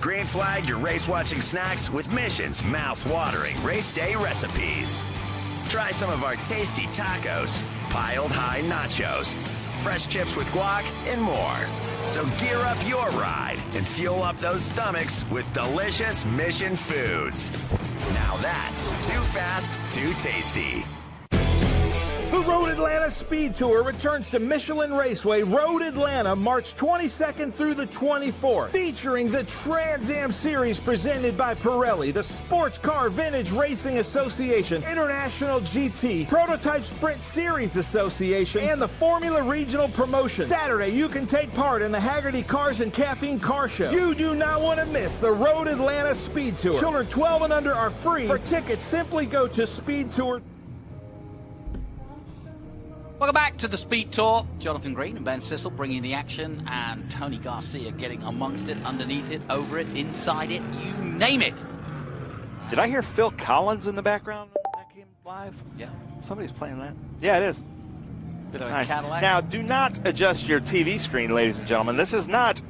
Green flag your race watching snacks with Mission's mouth-watering race day recipes. Try some of our tasty tacos, piled high nachos, fresh chips with guac, and more. So gear up your ride and fuel up those stomachs with delicious Mission foods. Now that's too fast, too tasty. The Road Atlanta Speed Tour returns to Michelin Raceway Road Atlanta March 22nd through the 24th, featuring the Trans Am Series presented by Pirelli, the Sports Car Vintage Racing Association, International GT, Prototype Sprint Series Association, and the Formula Regional Promotion. Saturday, you can take part in the Hagerty Cars and Caffeine Car Show. You do not want to miss the Road Atlanta Speed Tour. Children 12 and under are free. For tickets, simply go to Speed Tour. Welcome back to the Speed Tour. Jonathan Green and Ben Sissel bringing the action, and Tony Garcia getting amongst it, underneath it, over it, inside it, you name it. Did I hear Phil Collins in the background? That came live. Yeah, Somebody's playing that. Yeah, it is. bit of a Nice. Cadillac. Now, do not adjust your TV screen, ladies and gentlemen. This is not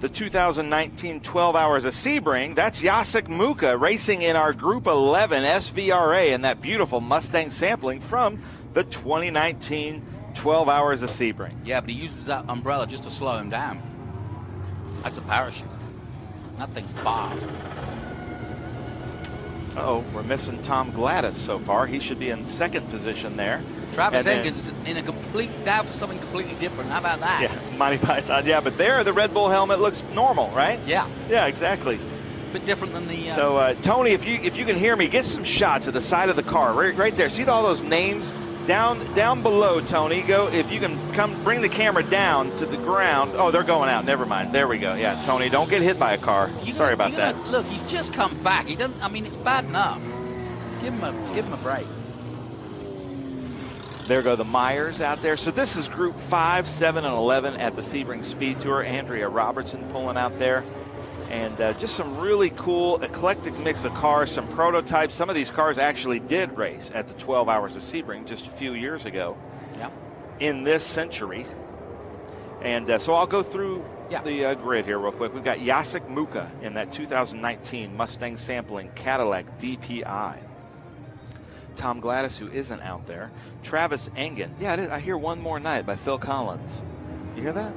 the 2019 12 Hours of Sebring. That's Jacek Muka racing in our Group 11 SVRA and that beautiful Mustang sampling from the 2019 12 Hours of Sebring. yeah, but he uses that umbrella just to slow him down. That's a parachute. That thing's fast. Oh, we're missing Tom Gladys so far. He should be in second position there. Travis And then- in a complete now for something completely different. How about that? Yeah, Monty Python. Yeah, but there, the Red Bull helmet looks normal, right? Yeah, Yeah, exactly. bit different than the. Uh, So, uh, Tony, if you if you can hear me, get some shots of the side of the car, right, right there. See all those names down down below, Tony. Go if you can come bring the camera down to the ground. Oh, they're going out. Never mind. There we go. Yeah, Tony, don't get hit by a car. you Sorry gotta- about that. gotta- Look, he's just come back. He doesn't. I mean, it's bad enough. Give him a give him a break. There go the Myers out there. So this is Group Five, Seven, and Eleven at the Sebring Speed Tour. Andrea Robertson pulling out there. And uh, just some really cool, eclectic mix of cars, some prototypes. Some of these cars actually did race at the 12 Hours of Sebring just a few years ago. Yeah. in this century. And uh, so I'll go through Yeah. the uh, grid here real quick. We've got Jacek Muka in that 2019 Mustang sampling Cadillac DPI. Tom Gladys, who isn't out there. Travis Engen. Yeah. I hear One More Night by Phil Collins. You hear that?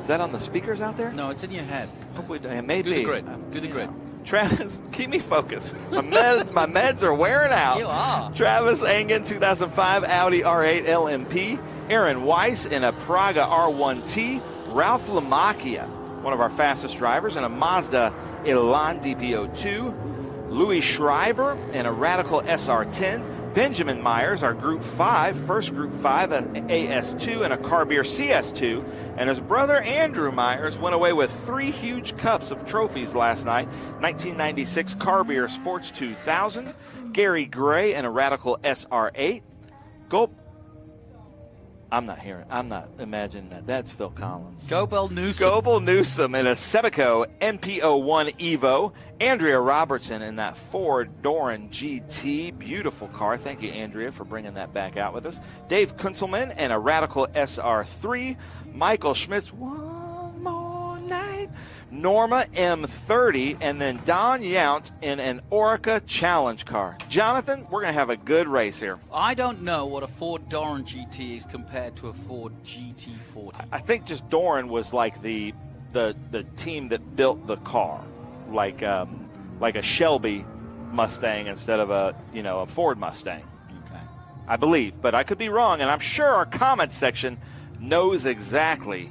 Is that on the speakers out there? No, it's in your head. Hopefully, it may Do be. the grid. Uh, Do the grid. Travis, keep me focused. My, med, my meds are wearing out. You are. Travis Engen, 2005 Audi R8 LMP. Aaron Weiss in a Praga R1T. Ralph Lamacchia, one of our fastest drivers, in a Mazda Elan DP02. Louis Schreiber in a Radical SR10. Benjamin Myers, our Group 5, first Group 5 a AS2 and a Carbir CS2. And his brother Andrew Myers went away with three huge cups of trophies last night 1996 Carbir Sports 2000. Gary Gray in a Radical SR8. Gulp. I'm not hearing. I'm not imagining that. That's Phil Collins. Gobel Newsom. Goebel Newsom in a Sebico NPO1 Evo. Andrea Robertson in that Ford Doran GT. Beautiful car. Thank you, Andrea, for bringing that back out with us. Dave Kunzelman in a Radical SR3. Michael Schmitz, One More Night. Norma M30. And then Don Yount in an Orica Challenge car. Jonathan, we're going to have a good race here. I don't know what a Ford Doran GT is compared to a Ford GT40. I think just Doran was like the the the team that built the car, like um, like a Shelby Mustang instead of a you know a Ford Mustang. Okay. I believe, but I could be wrong, and I'm sure our comment section knows exactly,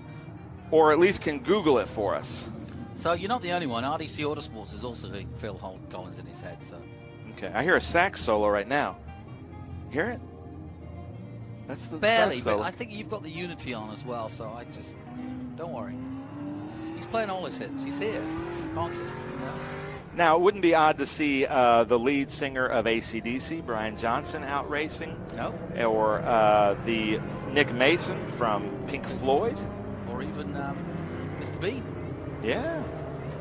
or at least can Google it for us. So you're not the only one. RDC Autosports is also doing Phil Holt Collins in his head. So Okay, I hear a sax solo right now. Hear it? That's the barely, sax but. I think you've got the Unity on as well. So I just don't worry. He's playing all his hits. He's here. Concert. You know? Now, it wouldn't be odd to see uh, the lead singer of ACDC, Brian Johnson, out racing. No. or uh, the Nick Mason from Pink Floyd. Or even um, Mr. Bean. Yeah.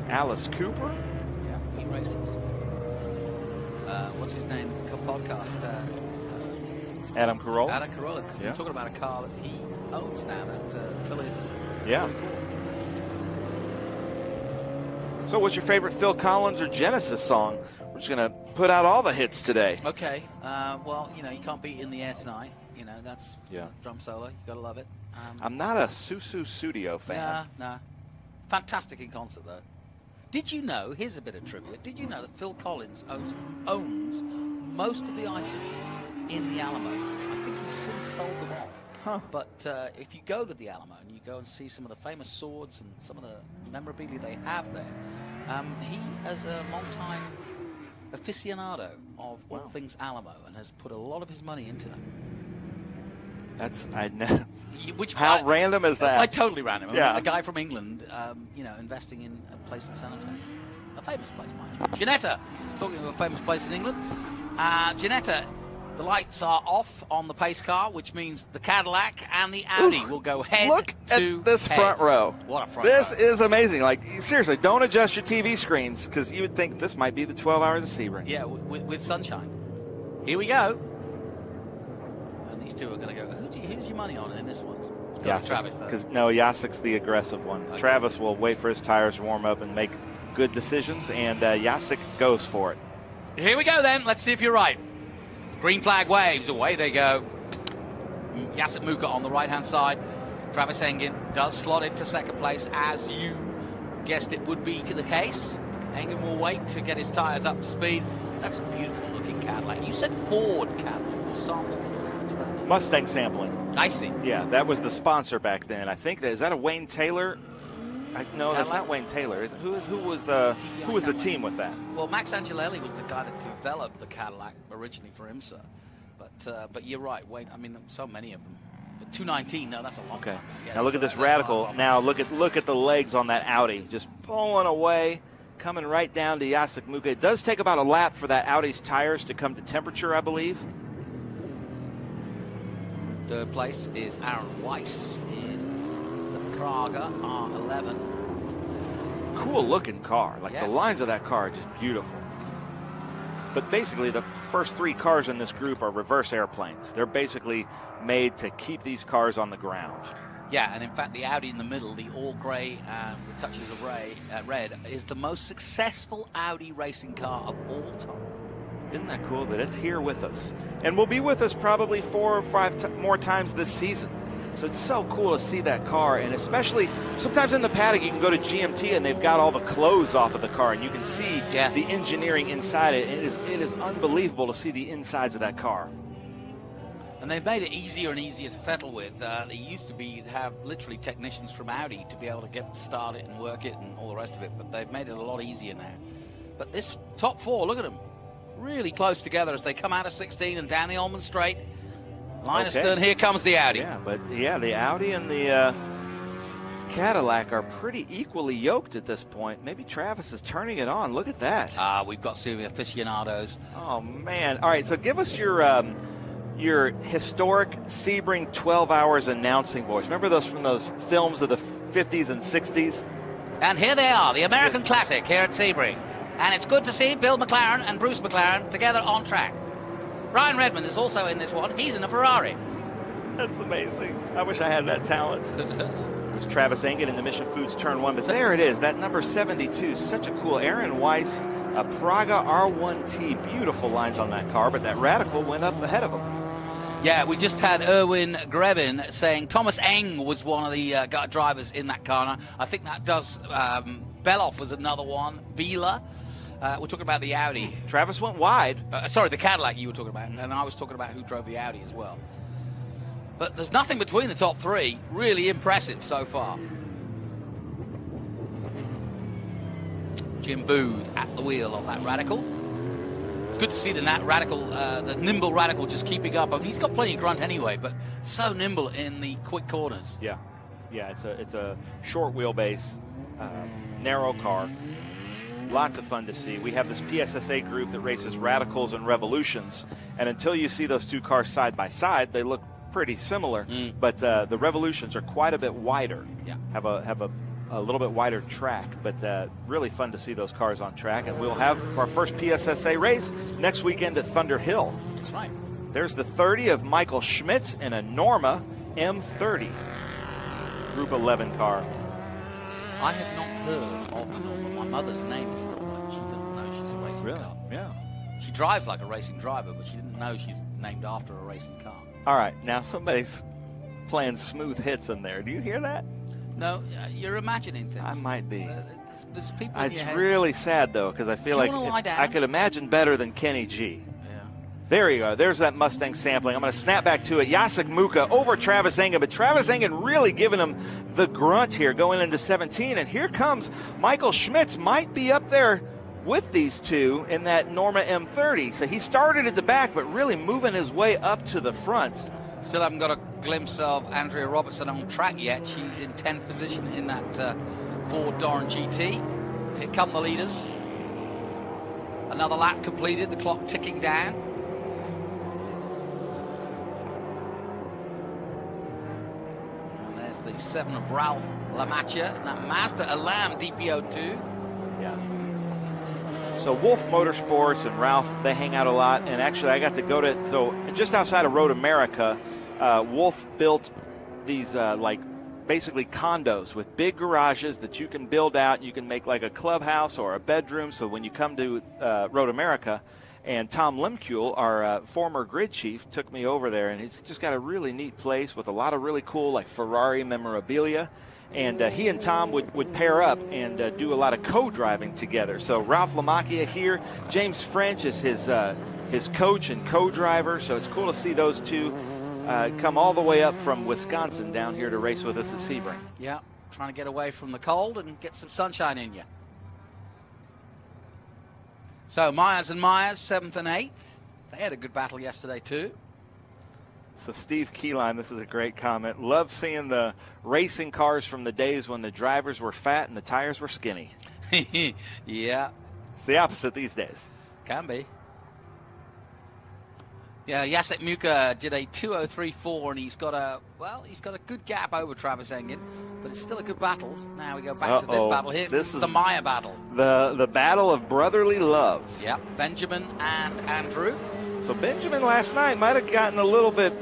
Alice Cooper. Yeah, he races. Uh, what's his name? The podcast. Uh, Adam Carolla. Adam Carolla. Yeah. We're talking about a car that he owns now that uh. Yeah. So, what's your favorite Phil Collins or Genesis song? We're just going to put out all the hits today. Okay. Uh, well, you know, you can't beat In the Air Tonight. You know, that's Yeah. drum solo. you got to love it. Um, I'm not a Sussudio fan. Nah, nah. Fantastic in concert, though. Did you know? Here's a bit of trivia. Did you know that Phil Collins owns, owns most of the items in the Alamo? I think he's since sold them off. Huh. But uh, if you go to the Alamo and you go and see some of the famous swords and some of the memorabilia they have there, um, he, as a long-time aficionado of all Wow. things Alamo, and has put a lot of his money into them. That's I know. Which How I- random is that? I totally random. I mean, Yeah. a guy from England, um, you know, investing in a place in San Antonio, a famous place, mind you. Ginetta, talking of a famous place in England. Uh, Ginetta, the lights are off on the pace car, which means the Cadillac and the Audi Ooh, will go head Look to at this head. front row. What a front row. This row. is amazing. Like seriously, don't adjust your TV screens because you would think this might be the 12 hours of Sebring. Yeah, with, with sunshine. Here we go. And these two are going to go. Who who's your money on it in this one? It's gotta be Travis, though. Because no, Jacek's the aggressive one. Okay. Travis will wait for his tires to warm up and make good decisions, and uh, Jacek goes for it. Here we go then. Let's see if you're right. Green flag waves. Away they go. Mm, Muka on the right hand side. Travis Engen does slot into second place as you guessed it would be the case. Engen will wait to get his tyres up to speed. That's a beautiful looking Cadillac. You said Ford Cadillac or sample Ford. What does that mean? Mustang sampling. I see. Yeah, that was the sponsor back then. I think that is that a Wayne Taylor. I, no, that's not Wayne Taylor. Who is who was the who was the team with that? Well, Max Angelelli was the guy that developed the Cadillac originally for IMSA. But uh, but you're right. Wait, I mean, so many of them. But 219, no, that's a long Okay. time. Yeah, now look at this radical. Now look at look at the legs on that Audi, just pulling away, coming right down to Jacek Muka. It does take about a lap for that Audi's tires to come to temperature, I believe. Third place is Aaron Weiss in the Praga R1T. Cool looking car. Like Yeah. the lines of that car are just beautiful. But basically, the first three cars in this group are reverse airplanes. They're basically made to keep these cars on the ground. Yeah, and in fact, the Audi in the middle, the all grey uh, with touches of ray, uh, red, is the most successful Audi racing car of all time. Isn't that cool that it's here with us? And will be with us probably four or five more times this season. So it's so cool to see that car, and especially sometimes in the paddock, you can go to GMT and they've got all the clothes off of the car, and you can see Yeah. the engineering inside it. It is it is unbelievable to see the insides of that car. And they've made it easier and easier to fettle with. Uh, they used to be have literally technicians from Audi to be able to get started and work it and all the rest of it, but they've made it a lot easier now. But this top four, look at them, really close together as they come out of 16 and down the Ullman Straight. Line of Okay. here comes the Audi. Yeah, but yeah, the Audi and the uh, Cadillac are pretty equally yoked at this point. Maybe Travis is turning it on. Look at that. Ah, we've got some aficionados. Oh man! All right, so give us your um, your historic Sebring 12 hours announcing voice. Remember those from those films of the 50s and 60s? And here they are, the American Classic here at Sebring. And it's good to see Bill McLaren and Bruce McLaren together on track. Brian Redman is also in this one. He's in a Ferrari. That's amazing. I wish I had that talent. It was Travis Engen in the Mission Foods Turn One, but there it is, that number 72. Such a cool Aaron Weiss, a Praga R1T. Beautiful lines on that car, but that Radical went up ahead of him. Yeah, we just had Erwin Grevin saying Thomas Eng was one of the uh, drivers in that car. I think that does. Um, Beloff was another one. Beeler. Uh, we're talking about the Audi. Travis went wide. Uh, sorry, the Cadillac you were talking about, and I was talking about who drove the Audi as well. But there's nothing between the top three. Really impressive so far. Jim Booth at the wheel of that Radical. It's good to see the Nat Radical, uh, the nimble Radical, just keeping up. I mean, he's got plenty of grunt anyway, but so nimble in the quick corners. Yeah, yeah. It's a it's a short wheelbase, uh, narrow car. Lots of fun to see. We have this PSSA group that races radicals and revolutions, and until you see those two cars side by side, they look pretty similar. But uh, the revolutions are quite a bit wider. Yeah. Have a have a, a little bit wider track, but uh, really fun to see those cars on track. And we'll have our first PSSA race next weekend at Thunder Hill. That's right. There's the 30 of Michael Schmitz in a Norma M30 Group 11 car. I have not heard of the Norma. Mother's name is Norma. She doesn't know she's a racing Really? car. Yeah. She drives like a racing driver, but she didn't know she's named after a racing car. All right, now somebody's playing smooth hits in there. Do you hear that? No, uh, you're imagining things. I might be. Uh, there's, there's people It's really sad though, because I feel like wanna if- lie down? I could imagine better than Kenny G. There you go. There's that Mustang sampling. I'm going to snap back to it. Jacek Muka over Travis Engen, but Travis Engen really giving him the grunt here going into 17. And here comes Michael Schmitz, might be up there with these two in that Norma M30. So he started at the back, but really moving his way up to the front. Still haven't got a glimpse of Andrea Robertson on track yet. She's in 10th position in that uh, Ford Doran GT. Here come the leaders. Another lap completed, the clock ticking down. And 7 of Ralph Lamacchia that Mazda Elan DP02. Yeah. So Wolf Motorsports and Ralph, they hang out a lot. And actually, I got to go to, so just outside of Road America, uh, Wolf built these uh, like basically condos with big garages that you can build out. You can make like a clubhouse or a bedroom. So when you come to uh, Road America, and Tom Lemkuhl, our uh, former grid chief, took me over there, and he's just got a really neat place with a lot of really cool like Ferrari memorabilia. And uh, he and Tom would, would pair up and uh, do a lot of co-driving together. So Ralph Lamacchia here, James French is his uh, his coach and co-driver. So it's cool to see those two uh, come all the way up from Wisconsin down here to race with us at Sebring. Yeah, trying to get away from the cold and get some sunshine in you. So Myers and Myers, seventh and eighth. They had a good battle yesterday too. So Steve Keyline, this is a great comment. Love seeing the racing cars from the days when the drivers were fat and the tires were skinny. yeah, It's the opposite these days. can be. Yeah, Jacek Muka did a 203.4 and he's got a well, he's got a good gap over Travis Engen, but it's still a good battle. Now we go back to this battle here. This is the Maya battle. The the battle of brotherly love. Yeah, Benjamin and Andrew. So Benjamin last night might have gotten a little bit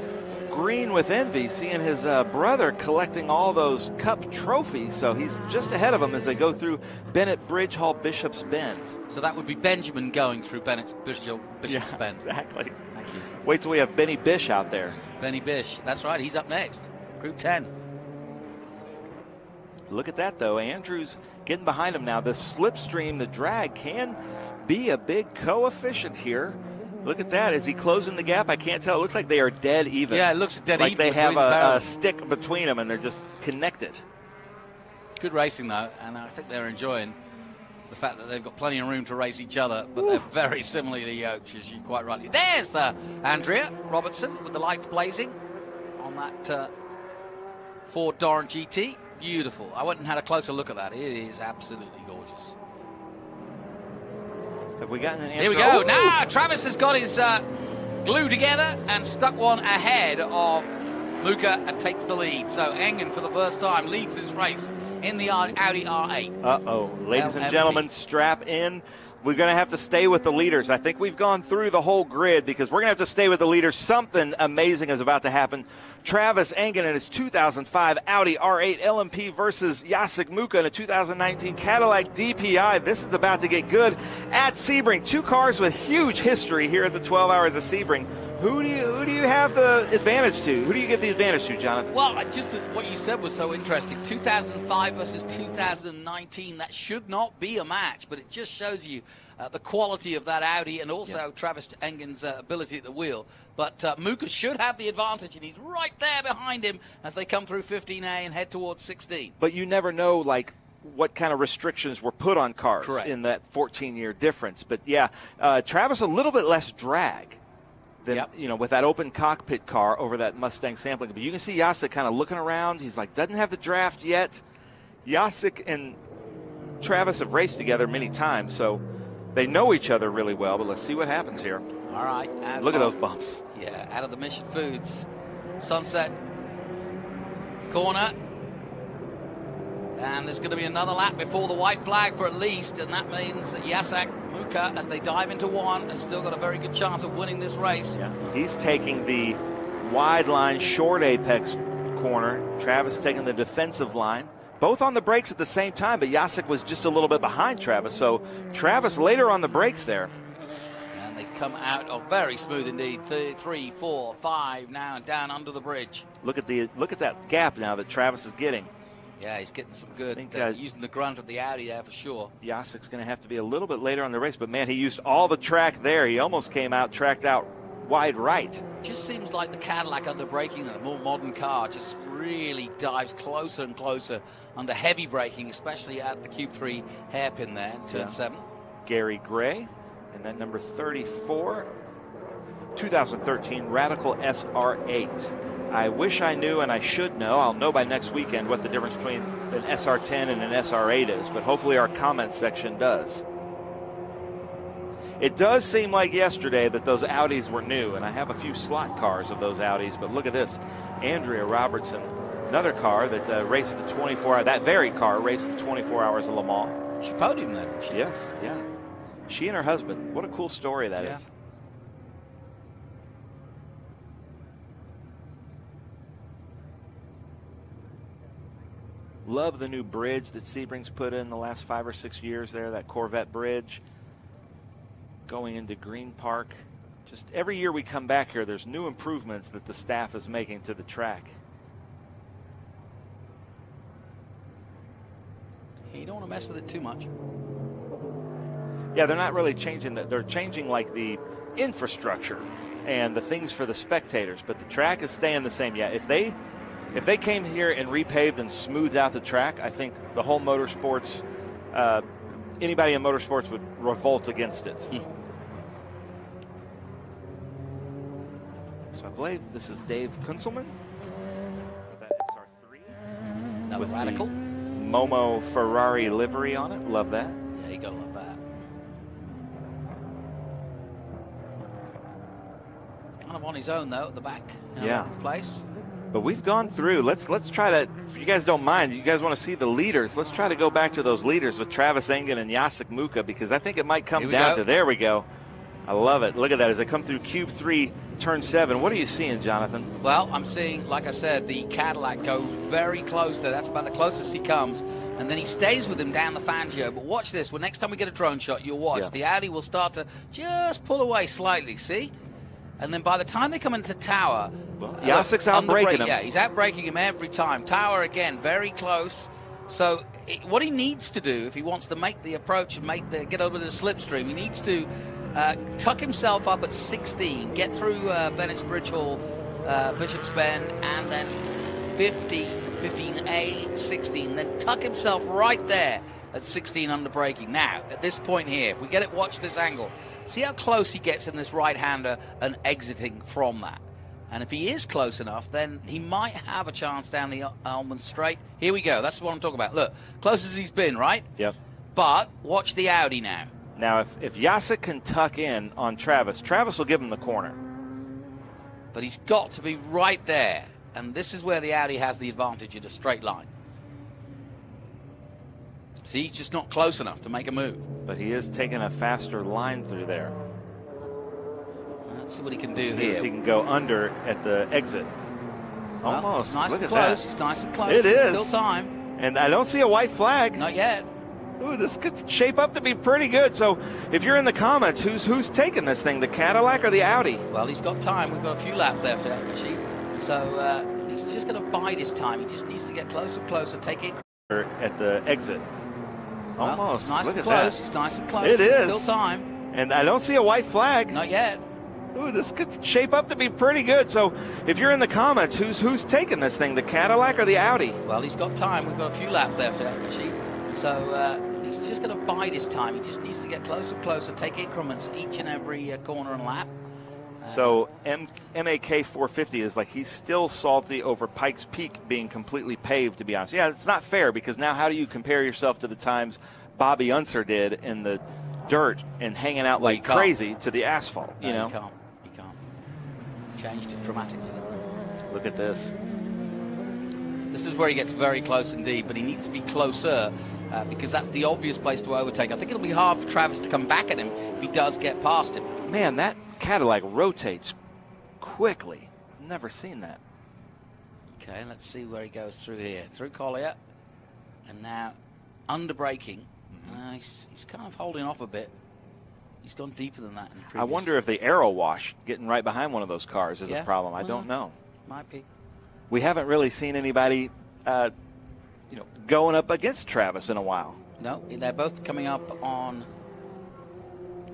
green with envy, seeing his uh, brother collecting all those cup trophies. So he's just ahead of him as they go through Bennett Bridge Hall Bishop's Bend. So that would be Benjamin going through Bennett's Bishop, Bishop's Bend. exactly. Thank you. Wait till we have Benny Bish out there. Benny Bish. That's right. He's up next. Group 10. Look at that, though. Andrews getting behind him now. The slipstream, the drag can be a big coefficient here. Look at that. Is he closing the gap? I can't tell. It looks like they are dead even. Yeah, it looks dead like even they have a, a stick between them and they're just connected. Good racing, though, and I think they're enjoying the fact that they've got plenty of room to race each other, but they're very similarly yoked, as you quite rightly. There's the Andrea Robertson with the lights blazing on that uh, Ford Doran GT. Beautiful. I went and had a closer look at that. It is absolutely gorgeous. Have we gotten an answer? Here we go. Ooh! Now Travis has got his uh, glue together and stuck one ahead of Luca and takes the lead. So Engen, for the first time, leads this race in the Audi R8. Uh oh. Ladies and gentlemen, strap in. We're going to have to stay with the leaders. I think we've gone through the whole grid because we're going to have to stay with the leaders. Something amazing is about to happen. Travis Engen in his 2005 Audi R8 LMP versus Jacek Muka in a 2019 Cadillac DPI. This is about to get good at Sebring. Two cars with huge history here at the 12 Hours of Sebring. Who do you who do you have the advantage to? Who do you give the advantage to, Jonathan? Well, I just what you said was so interesting. 2005 versus 2019. That should not be a match, but it just shows you uh, the quality of that Audi and also Travis Engen's uh, ability at the wheel. But uh, Muka should have the advantage, and he's right there behind him as they come through 15A and head towards 16. but you never know like what kind of restrictions were put on cars Correct. in that 14 year difference but yeah uh, travis a little bit less drag than Yep. you know with that open cockpit car over that mustang sampling but you can see Jacek kind of looking around he's like doesn't have the draft yet Jacek and travis have raced together many times so they know each other really well but let's see what happens here All right. look at those bumps Yeah, out of the Mission Foods. Sunset corner. And there's going to be another lap before the white flag for at least, and that means that Jacek Muka, as they dive into one, has still got a very good chance of winning this race. Yeah. He's taking the wide line, short apex corner. Travis taking the defensive line. both on the brakes at the same time, but Jacek was just a little bit behind Travis. So Travis later on the brakes there. And they come out of very smooth indeed. Three, four, five now and down under the bridge. Look at the look at that gap now that Travis is getting. Yeah, he's getting some good. Think, uh, uh, using the grunt of the Audi there for sure. Jacek's going to have to be a little bit later on the race, but man, he used all the track there. He almost came out tracked out wide right. Just seems like the Cadillac under braking, a more modern car, just really dives closer and closer under heavy braking, especially at the Cube 3 hairpin there, turn yeah. 7. Gary Gray, and then number 34, 2013 Radical SR8. I wish I knew and I should know. I'll know by next weekend what the difference between an SR10 and an SR8 is, but hopefully our comment section does. It does seem like yesterday that those Audis were new, and I have a few slot cars of those Audis, but look at this. Andrea Robertson, another car that uh, raced the 24 hour, that very car raced the 24 hours of Le Mans. She podiumed that, she? Yes, yeah. She and her husband. What a cool story that yeah. is. Love the new bridge that Sebring's put in the last five or six years there, that Corvette bridge going into Green Park. Just every year we come back here, there's new improvements that the staff is making to the track. You don't want to mess with it too much. Yeah, they're not really changing that. They're changing like the infrastructure and the things for the spectators, but the track is staying the same. Yeah, if they if they came here and repaved and smoothed out the track, I think the whole motorsports, uh, anybody in motorsports would revolt against it. Mm. So I believe this is Dave Kunzelman with that SR3. Another with radical. Momo Ferrari livery on it. Love that. Yeah, you gotta love that. Kind of on his own though at the back. Yeah. Place. But we've gone through. Let's let's try to. If you guys don't mind, you guys want to see the leaders. Let's try to go back to those leaders with Travis Engen and Jacek Muka because I think it might come down go. to there we go. I love it. Look at that as they come through Cube Three turn seven. What are you seeing, Jonathan? Well, I'm seeing, like I said, the Cadillac goes very close there. That's about the closest he comes. And then he stays with him down the Fangio. But watch this. Well, next time we get a drone shot, you'll watch. Yeah. The Audi will start to just pull away slightly, see? And then by the time they come into Tower, well, Jacek's out breaking him. Yeah, he's out breaking him every time. Tower again, very close. So it, what he needs to do if he wants to make the approach and make the get over the slipstream, he needs to uh, tuck himself up at 16, get through uh, Bennett's Bridge Hall, uh, Bishop's Bend, and then 15, 15A, 16, then tuck himself right there at 16 under braking. Now, at this point here, if we get it, watch this angle. See how close he gets in this right-hander and exiting from that. And if he is close enough, then he might have a chance down the Ullman Straight. Here we go. That's what I'm talking about. Look, close as he's been, right? Yep. But watch the Audi now. Now, if, if Jacek can tuck in on Travis, Travis will give him the corner. But he's got to be right there. And this is where the Audi has the advantage in a straight line. See, he's just not close enough to make a move. But he is taking a faster line through there. Let's see what he can do see here. If he can go under at the exit. Well, Almost. Nice Look and at close. That. It's nice and close. It There's is. Still time. And I don't see a white flag. Not yet. Ooh, this could shape up to be pretty good. So, if you're in the comments, who's who's taking this thing, the Cadillac or the Audi? Well, he's got time. We've got a few laps left, actually. So uh, he's just going to bide his time. He just needs to get closer and closer. Take it at the exit. Well, Almost. Nice Look and at close. That. It's nice and close. It There's is. Still time. And I don't see a white flag. Not yet. Ooh, this could shape up to be pretty good. So, if you're in the comments, who's who's taking this thing, the Cadillac or the Audi? Well, he's got time. We've got a few laps left, actually. So uh, he's just going to bide his time. He just needs to get closer and closer, take increments each and every uh, corner and lap. So M- MAK 450 is like he's still salty over Pikes Peak being completely paved. To be honest, yeah, it's not fair because now how do you compare yourself to the times Bobby Unser did in the dirt and hanging out well, like crazy to the asphalt? No, you know, you can't. You can't. Changed it dramatically. Look at this. This is where he gets very close indeed, but he needs to be closer uh, because that's the obvious place to overtake. I think it'll be hard for Travis to come back at him if he does get past him. Man, that Cadillac rotates quickly. Never seen that. Okay, let's see where he goes through here. Through Collier. And now under braking. Uh, he's, he's kind of holding off a bit. He's gone deeper than that. I wonder if the aero wash getting right behind one of those cars is Yeah. a problem. I Well, don't know. Might be. We haven't really seen anybody, uh, you know, going up against Travis in a while. No, they're both coming up on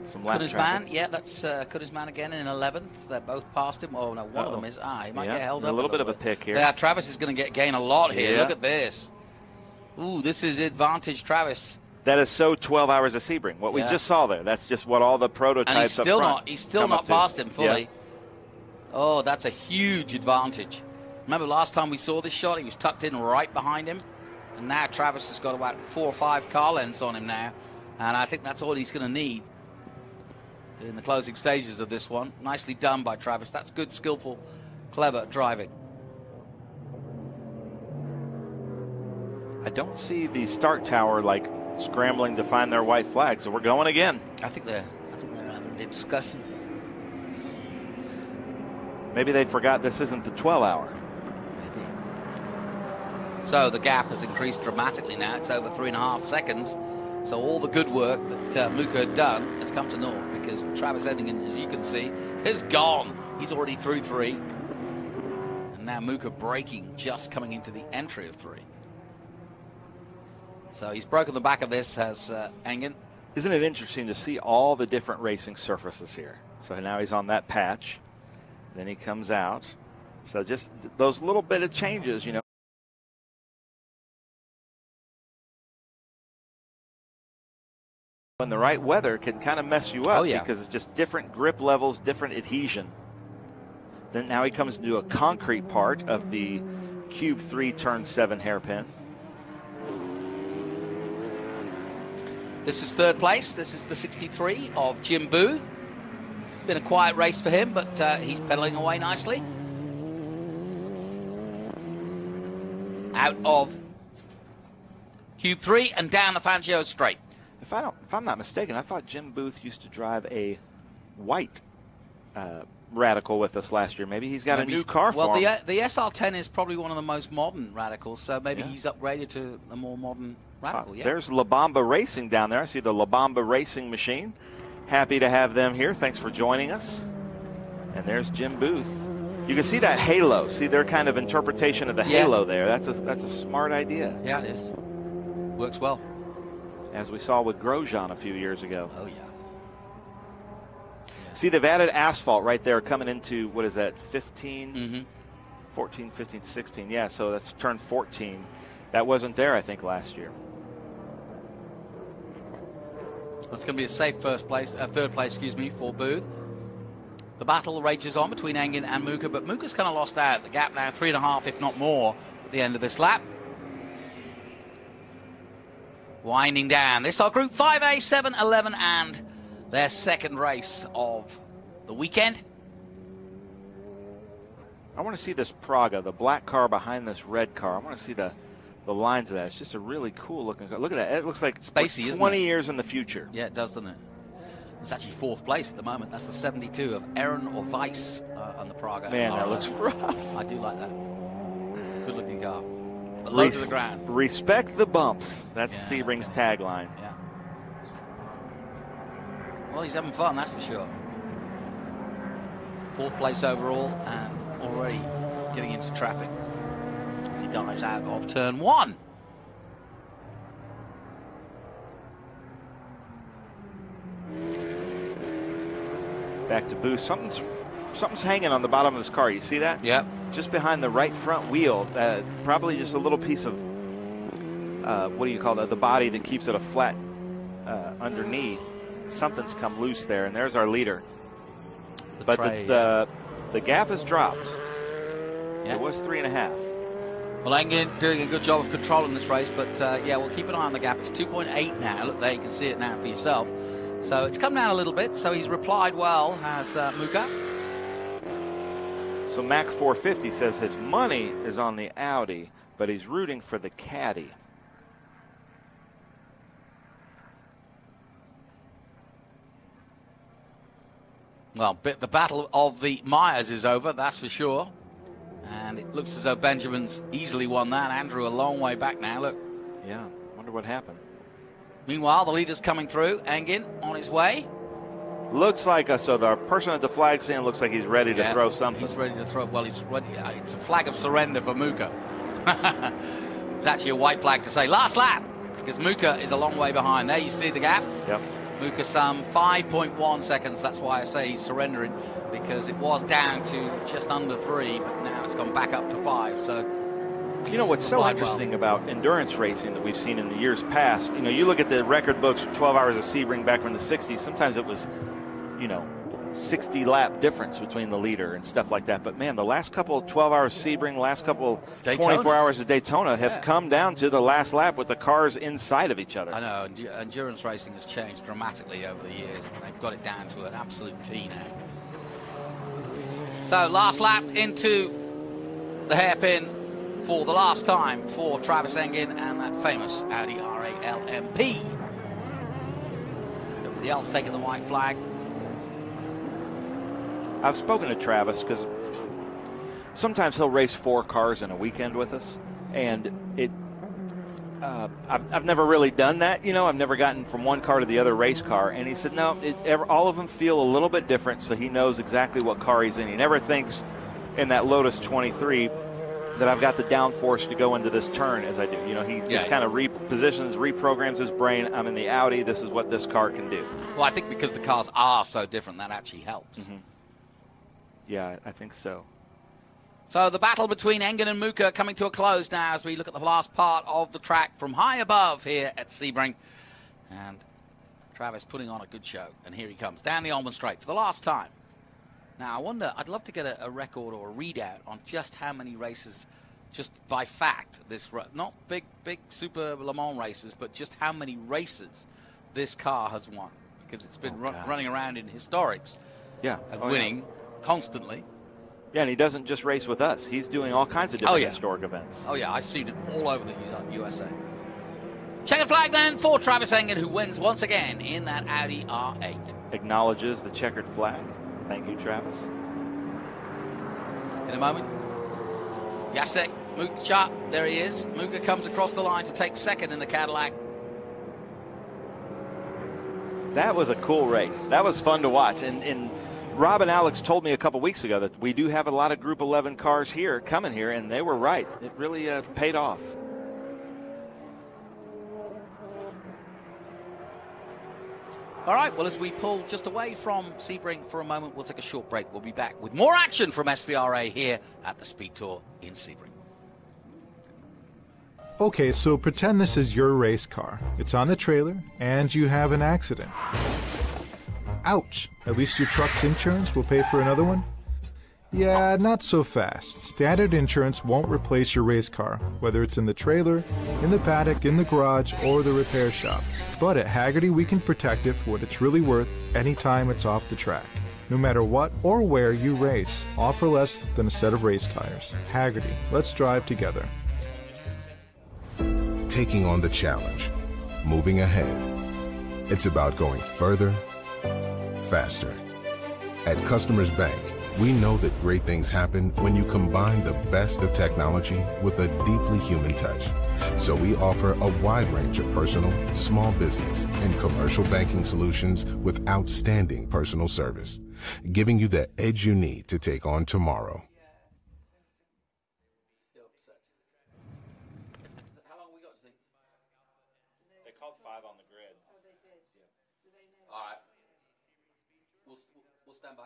Some lap traffic. Yeah, that's uh, Kudisman again in 11th. They're both past him. Oh, no, one of Uh-oh. them is. Ah, he might Yeah, get held a up. A little bit of a pick here. Yeah, Travis is going to get gain a lot here. Yeah. Look at this. Ooh, this is advantage Travis. That is so 12 hours of Sebring. What we just saw there. That's just what all the prototypes And he's still not he's still not to. past him fully. Yeah. Oh, that's a huge advantage. Remember last time we saw this shot, he was tucked in right behind him. And now Travis has got about four or five car lengths on him now. And I think that's all he's going to need in the closing stages of this one. Nicely done by Travis. That's good, skillful, clever driving. I don't see the start tower like scrambling to find their white flag, so we're going again. I think they're, I think they're having a discussion. Maybe they forgot this isn't the 12 hour. Maybe. So the gap has increased dramatically now. It's over three and a half seconds. So all the good work that uh, Muka had done has come to naught because Travis Engen, as you can see, is gone. He's already through three. And now Muka breaking just coming into the entry of three. So he's broken the back of this, has uh, Engen. Isn't it interesting to see all the different racing surfaces here? So now he's on that patch. Then he comes out. So just th- those little bit of changes, you know. When the right weather can kind of mess you up Oh, yeah. because it's just different grip levels, different adhesion. Then now he comes into a concrete part of the Cube 3 turn 7 hairpin. This is third place. This is the 63 of Jim Booth. Been a quiet race for him, but uh, he's pedaling away nicely. Out of Cube 3 and down the Fangio straight. If I don't, if I'm not mistaken, I thought Jim Booth used to drive a white uh, radical with us last year. Maybe he's got Maybe a new car Well, for the, uh, the SR10 is probably one of the most modern radicals, so maybe Yeah. he's upgraded to a more modern Uh, radical. yeah. There's La Bamba Racing down there. I see the La Bamba Racing machine. Happy to have them here. Thanks for joining us. And there's Jim Booth. You can see that halo. See their kind of interpretation of the Yeah. halo there. That's a that's a smart idea, Yeah, it is. Works well. As we saw with Grosjean a few years ago. Oh, yeah. See, they've added asphalt right there coming into, what is that, 15, Mm-hmm. 14, 15, 16. Yeah, so that's turn 14. That wasn't there, I think, last year. It's going to be a safe first place, uh, third place, excuse me, for Booth. The battle rages on between Engen and Muka, but Muka's kind of lost out. The gap now three and a half, if not more, at the end of this lap. Winding down. This are Group 5A, 7, 11, and their second race of the weekend. I want to see this Praga, the black car behind this red car. I want to see the, the lines of that. It's just a really cool looking car. Look at that. It looks like Spacey, we're 20 it? years in the future. Yeah, it does, doesn't it? It's actually fourth place at the moment. That's the 72 of Aaron or Weiss uh, on the Praga. Man, that looks rough. I do like that. Good looking car. Low to the ground. Respect the bumps. That's Yeah, Sebring's tagline. Yeah. Well, he's having fun, that's for sure. Fourth place overall and already getting into traffic as he dives out of turn one. Back to Booth. Something's something's hanging on the bottom of his car. You see that? Yep. Just behind the right front wheel. Uh, probably just a little piece of uh, what do you call that? The body that keeps it a flat uh, underneath. Something's come loose there, and there's our leader. The But tray, the, the the gap has dropped. yeah. It was three and a half. Well, Engen doing a good job of controlling this race, but uh, yeah, we'll keep an eye on the gap. It's 2.8 now. Look there, you can see it now for yourself. So it's come down a little bit. So he's replied well, has uh, Muka. So Mac 450 says his money is on the Audi, but he's rooting for the Caddy. Well, bit- the battle of the Myers is over, that's for sure. And it looks as though Benjamin's easily won that. Andrew a long way back now. Look, Yeah, wonder what happened. Meanwhile, the leader's coming through. Engen on his way. Looks like a, so the person at the flag stand looks like he's ready to throw something. He's ready to throw. Well, he's ready. uh, It's a flag of surrender for Muka. it's actually a white flag to say last lap because Muka is a long way behind. There you see the gap. Yep. Muka some 5.1 seconds. That's why I say he's surrendering because it was down to just under three, but now it's gone back up to five. So You know what's so Replied well. interesting about endurance racing that we've seen in the years past? You know, you look at the record books, for 12 hours of Sebring back from the 60s. Sometimes it was, you know, 60 lap difference between the leader and stuff like that. But man, the last couple of 12 hours Sebring, last couple Daytonas. 24 hours of Daytona have Yeah. come down to the last lap with the cars inside of each other. I know endurance racing has changed dramatically over the years, and they've got it down to an absolute T now. So last lap into the hairpin for the last time for Travis Engen and that famous Audi R8 LMP. Everybody else taking the white flag. I've spoken to Travis because sometimes he'll race four cars in a weekend with us, and it. Uh, I've, I've never really done that, you know. I've never gotten from one car to the other race car, and he said no. It, all of them feel a little bit different, so he knows exactly what car he's in. He never thinks in that Lotus 23 that I've got the downforce to go into this turn as I do. You know, he Yeah. just kind of repositions, reprograms his brain. I'm in the Audi. This is what this car can do. Well, I think because the cars are so different, that actually helps. Mm-hmm. Yeah, I think so. So the battle between Engen and Muka coming to a close now as we look at the last part of the track from high above here at Sebring. And Travis putting on a good show. And here he comes down the Ullman Straight for the last time. Now, I wonder, I'd love to get a, a record or a readout on just how many races, just by fact, this, not big, big Super Le Mans races, but just how many races this car has won. Because it's been Oh, gosh. running around in historics Yeah. and Oh, yeah. winning constantly. Yeah, and he doesn't just race with us. He's doing all kinds of different Oh, yeah. historic events. Oh yeah, I've seen it all over the USA. Checkered flag then for Travis Engen, who wins once again in that Audi R8. Acknowledges the checkered flag. Thank you, Travis. In a moment, Jacek Mucha, there he is. Muka comes across the line to take second in the Cadillac. That was a cool race. That was fun to watch. And, and Rob and Alex told me a couple weeks ago that we do have a lot of Group 11 cars here coming here, and they were right. It really uh, paid off. All right, well, as we pull just away from Sebring for a moment, we'll take a short break. We'll be back with more action from SVRA here at the Speed Tour in Sebring. Okay, so pretend this is your race car. It's on the trailer, and you have an accident. Ouch! At least your truck's insurance will pay for another one? Yeah, not so fast. Standard insurance won't replace your race car, whether it's in the trailer, in the paddock, in the garage, or the repair shop. But at Hagerty, we can protect it for what it's really worth anytime it's off the track. No matter what or where you race, offer less than a set of race tires. Hagerty, let's drive together. taking on the challenge, moving ahead. It's about going further, faster. At Customers Bank, we know that great things happen when you combine the best of technology with a deeply human touch. So we offer a wide range of personal, small business, and commercial banking solutions with outstanding personal service, giving you the edge you need to take on tomorrow. How long we got to think? They called five on the grid. All right. We'll, we'll stand by.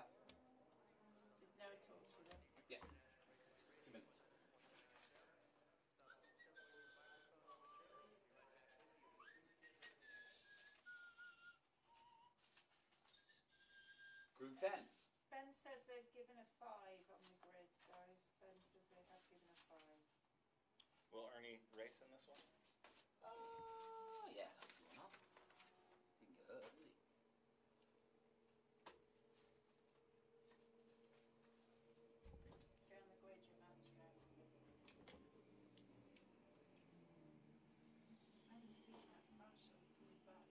Yeah. Two minutes. 10. Ben says they've